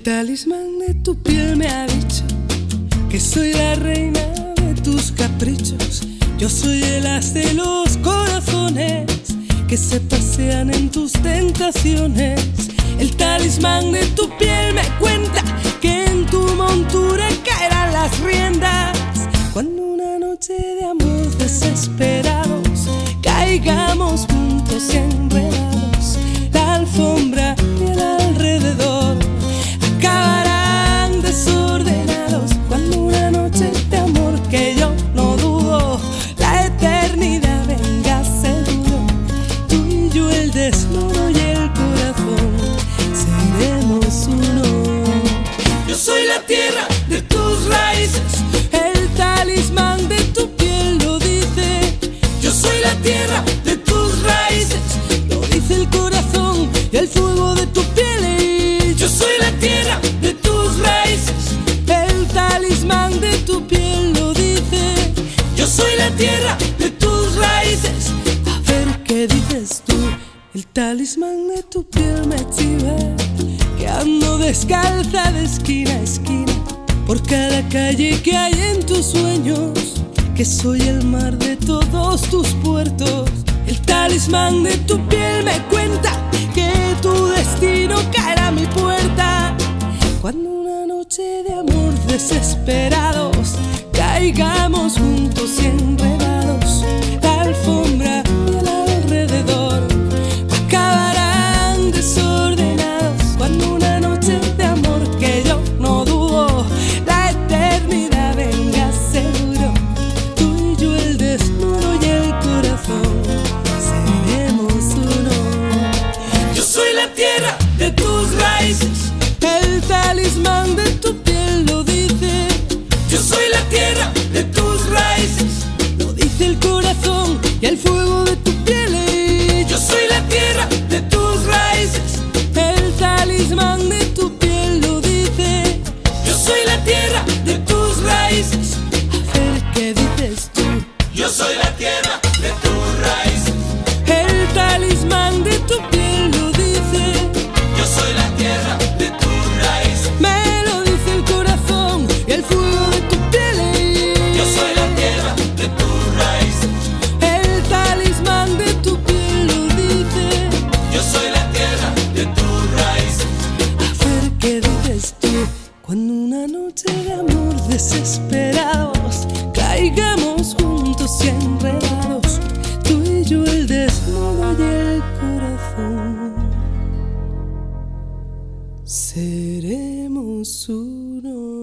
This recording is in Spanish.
El talismán de tu piel me ha dicho que soy la reina de tus caprichos. Yo soy el as de los corazones que se pasean en tus tentaciones. El talismán de tu piel me cuenta que en tu montura caerán las riendas. Cuando una noche de amor desesperados caigamos juntos y la tierra de tus raíces, el talismán de tu piel lo dice. Yo soy la tierra de tus raíces, lo dice el corazón y el fuego de tu piel. Yo soy la tierra de tus raíces, el talismán de tu piel lo dice. Yo soy la tierra de tus raíces. A ver qué dices tú, el talismán de tu piel me chiva que ando descalza de esquina a esquina por cada calle que hay en tus sueños, que soy el mar de todos tus puertos. El talismán de tu piel me cuenta que tu destino caerá a mi puerta. Cuando una noche de amor desesperados caigamos juntos y enredados, El talismán de tu piel lo dice. Yo soy la tierra de tus raíces. Lo dice el corazón y el fuego de tu piel. Yo soy la tierra de tus raíces. El talismán de tu piel lo dice. Yo soy la tierra de tus raíces. Qué dices tú. Yo soy la tierra de tus raíces desesperados, caigamos juntos y enredados, tú y yo el desnudo y el corazón. Seremos uno.